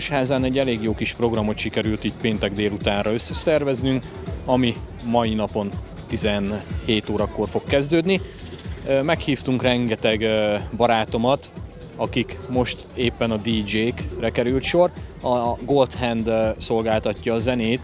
Torosházán egy elég jó kis programot sikerült így péntek délutánra összeszerveznünk, ami mai napon 17 órakor fog kezdődni. Meghívtunk rengeteg barátomat, akik most éppen a DJ-kre került sor. A Gold Hand szolgáltatja a zenét,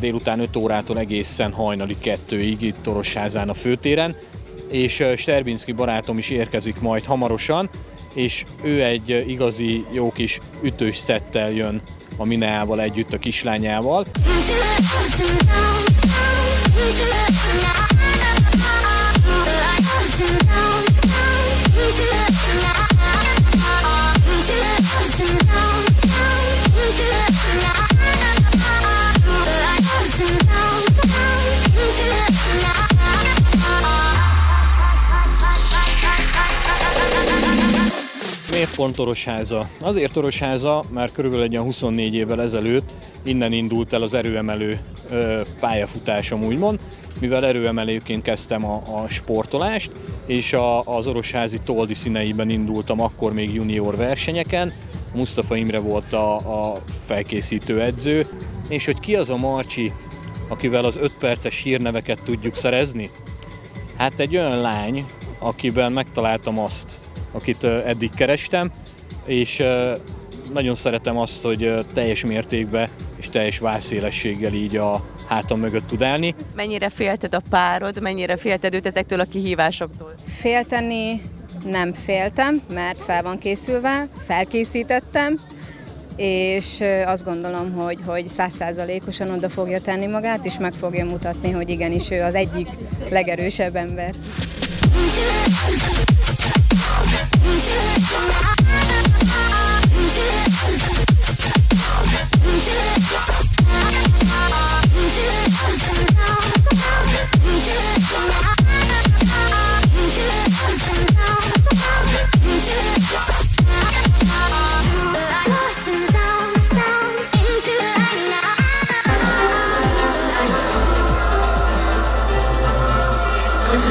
délután 5 órától egészen hajnali kettőig itt Torosházán a főtéren, és Sterbinski barátom is érkezik majd hamarosan, és ő egy igazi jó kis ütős szettel jön a Mineával együtt a kislányával. Pont Torosháza? Azért Torosháza, mert körülbelül egy 24 évvel ezelőtt innen indult el az erőemelő pályafutásom, úgymond, mivel erőemelőként kezdtem a, a sportolást, és a, az Orosházi Toldi színeiben indultam akkor még junior versenyeken, Mustafa Imre volt a, a felkészítő edző, és hogy ki az a Marcsi, akivel az 5 perces hírneveket tudjuk szerezni? Hát egy olyan lány, akiben megtaláltam azt, akit eddig kerestem, és nagyon szeretem azt, hogy teljes mértékben és teljes vászélességgel így a hátam mögött tud állni. Mennyire félted a párod, mennyire félted őt ezektől a kihívásoktól? Félteni nem féltem, mert fel van készülve, felkészítettem, és azt gondolom, hogy, hogy százszázalékosan oda fogja tenni magát, és meg fogja mutatni, hogy igenis ő az egyik legerősebb ember.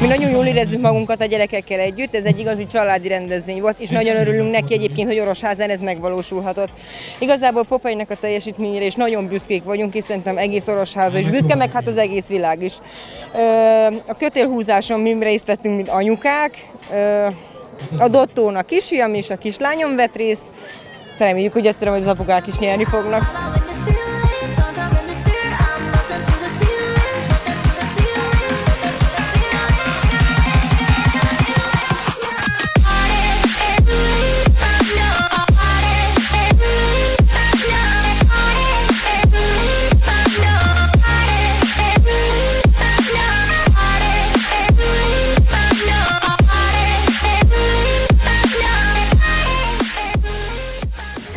Mi nagyon jól érezzük magunkat a gyerekekkel együtt, ez egy igazi családi rendezvény volt, és nagyon örülünk neki egyébként, hogy Orosházán ez megvalósulhatott. Igazából Popainak a teljesítményére is nagyon büszkék vagyunk, és szerintem egész Orosháza is büszke, meg hát az egész világ is. A kötélhúzáson mi részt vettünk, mint anyukák, a Dottónak kisfiam és a kislányom vett részt, reméljük, hogy egyszerűen az apukák is nyerni fognak.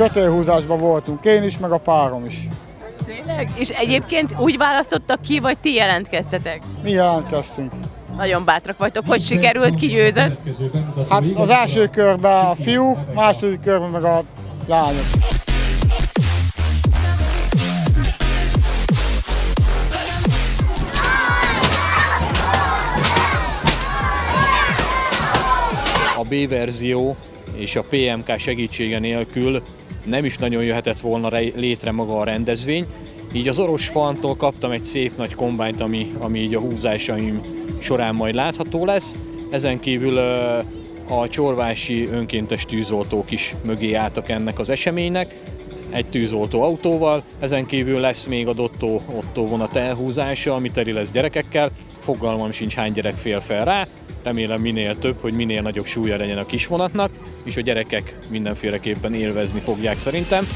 Kötőhúzásban voltunk, én is, meg a párom is. Tényleg? És egyébként úgy választottak ki, vagy ti jelentkeztetek? Mi jelentkeztünk. Nagyon bátrak vagytok, hogy sikerült, ki győzött? Hát az első körben a fiú, második körben meg a lányok. A B verzió és a PMK segítsége nélkül nem is nagyon jöhetett volna létre maga a rendezvény. Így az Oros Fantól kaptam egy szép nagy kombányt, ami, ami így a húzásaim során majd látható lesz. Ezen kívül a csorvási önkéntes tűzoltók is mögé álltak ennek az eseménynek, egy tűzoltó autóval, ezen kívül lesz még a Dotto Otto vonat elhúzása, ami teli lesz gyerekekkel, fogalmam sincs hány gyerek fél fel rá, remélem minél több, hogy minél nagyobb súlya legyen a kisvonatnak, és a gyerekek mindenféleképpen élvezni fogják szerintem.